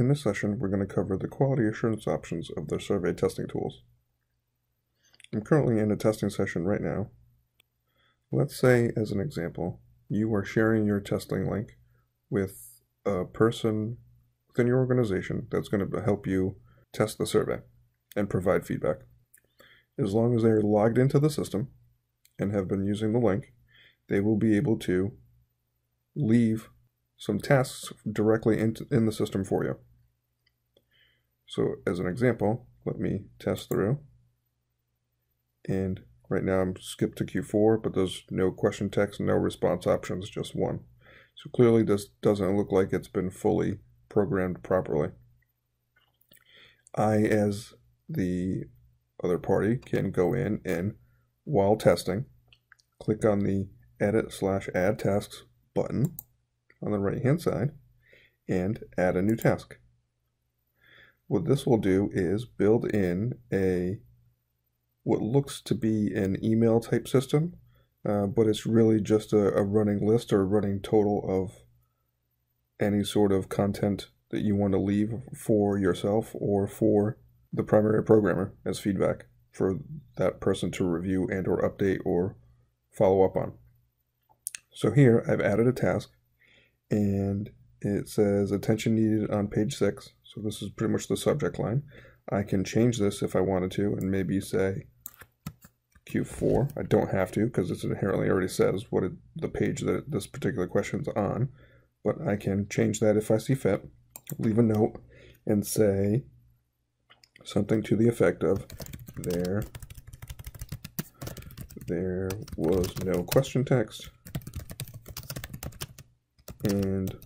In this session, we're going to cover the quality assurance options of the survey testing tools. I'm currently in a testing session right now. Let's say, as an example, you are sharing your testing link with a person within your organization that's going to help you test the survey and provide feedback. As long as they're logged into the system and have been using the link, they will be able to leave some tasks directly in the system for you. So as an example, let me test through. And right now I'm skipped to Q4, but there's no question text, no response options, just one. So clearly this doesn't look like it's been fully programmed properly. I, as the other party, can go in and while testing, click on the edit slash add tasks button on the right hand side and add a new task. What this will do is build in a what looks to be an email type system, uh, but it's really just a, a running list or a running total of any sort of content that you want to leave for yourself or for the primary programmer as feedback for that person to review and or update or follow up on. So here I've added a task and it says attention needed on page six. So this is pretty much the subject line. I can change this if I wanted to and maybe say Q4. I don't have to because it inherently already says what it, the page that this particular question is on. But I can change that if I see fit. Leave a note and say something to the effect of there there was no question text and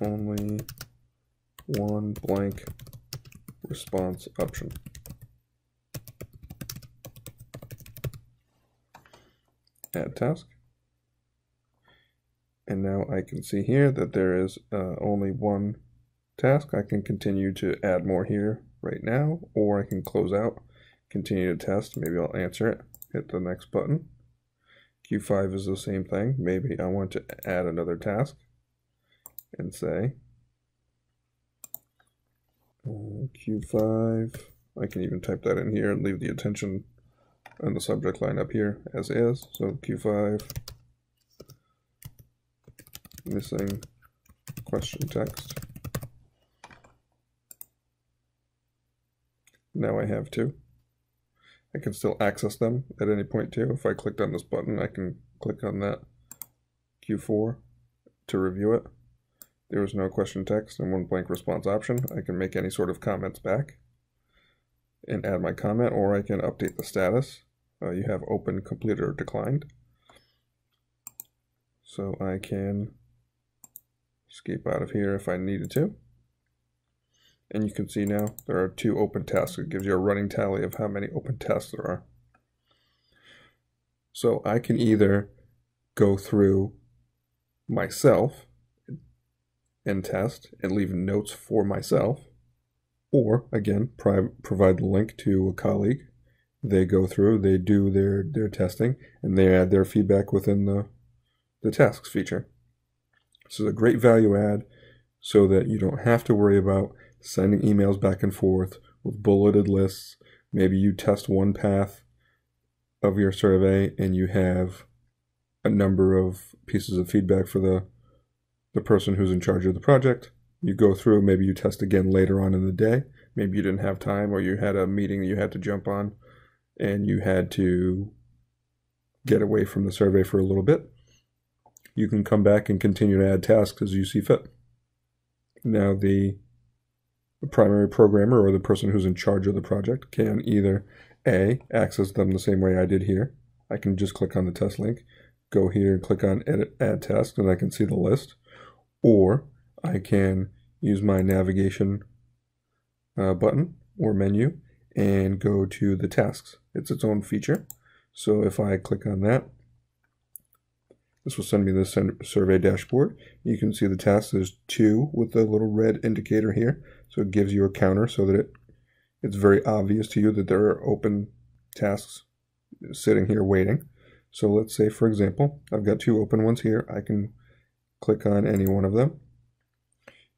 only one blank response option. Add task. And now I can see here that there is uh, only one task. I can continue to add more here right now, or I can close out, continue to test. Maybe I'll answer it, hit the next button. Q5 is the same thing. Maybe I want to add another task and say Q5. I can even type that in here and leave the attention and the subject line up here as is. So Q5 missing question text. Now I have two. I can still access them at any point too. If I clicked on this button, I can click on that Q4 to review it. There was no question text and one blank response option. I can make any sort of comments back and add my comment, or I can update the status. Uh, you have open, completed, or declined. So I can escape out of here if I needed to. And you can see now there are two open tasks. It gives you a running tally of how many open tasks there are. So I can either go through myself and test and leave notes for myself, or again, provide the link to a colleague. They go through, they do their, their testing, and they add their feedback within the, the tasks feature. This is a great value add so that you don't have to worry about sending emails back and forth with bulleted lists. Maybe you test one path of your survey and you have a number of pieces of feedback for the the person who's in charge of the project. You go through, maybe you test again later on in the day. Maybe you didn't have time or you had a meeting that you had to jump on and you had to get away from the survey for a little bit. You can come back and continue to add tasks as you see fit. Now the primary programmer or the person who's in charge of the project can either A, access them the same way I did here. I can just click on the test link, go here and click on edit add task and I can see the list. Or I can use my navigation uh, button or menu and go to the tasks. It's its own feature. So if I click on that, this will send me the survey dashboard. You can see the tasks. There's two with the little red indicator here. So it gives you a counter so that it it's very obvious to you that there are open tasks sitting here waiting. So let's say, for example, I've got two open ones here. I can click on any one of them.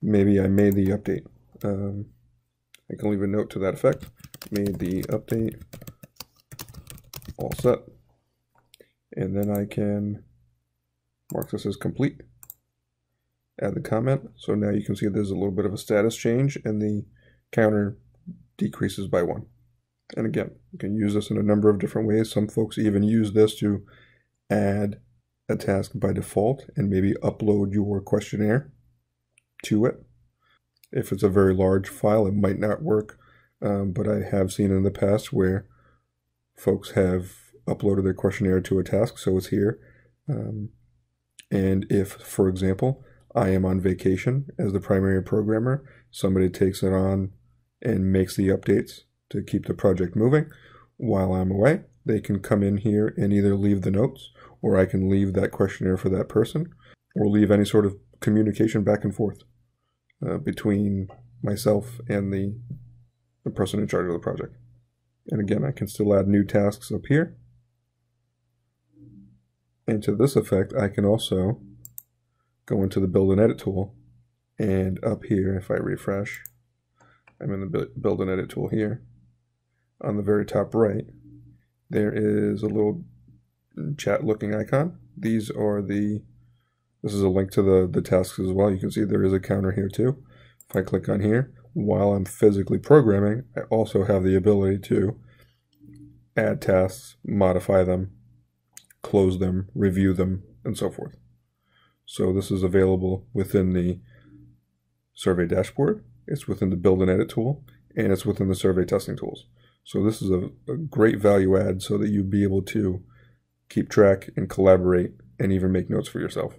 maybe I made the update. Um, I can leave a note to that effect. Made the update, all set. And then I can mark this as complete. Add the comment. So now you can see there's a little bit of a status change and the counter decreases by one. And again, you can use this in a number of different ways. Some folks even use this to add a task by default and maybe upload your questionnaire to it. If it's a very large file, it might not work, um, but I have seen in the past where folks have uploaded their questionnaire to a task, so it's here. Um, and if, for example, I am on vacation as the primary programmer, somebody takes it on and makes the updates to keep the project moving while I'm away, they can come in here and either leave the notes or I can leave that questionnaire for that person or leave any sort of communication back and forth uh, between myself and the, the person in charge of the project. And again, I can still add new tasks up here. And to this effect, I can also go into the build and edit tool and up here, if I refresh, I'm in the build and edit tool here. On the very top right, there is a little chat looking icon. These are the, this is a link to the, the tasks as well. You can see there is a counter here too. If I click on here, while I'm physically programming, I also have the ability to add tasks, modify them, close them, review them, and so forth. So this is available within the survey dashboard, it's within the build and edit tool, and it's within the survey testing tools. So this is a, a great value add so that you'd be able to keep track and collaborate and even make notes for yourself.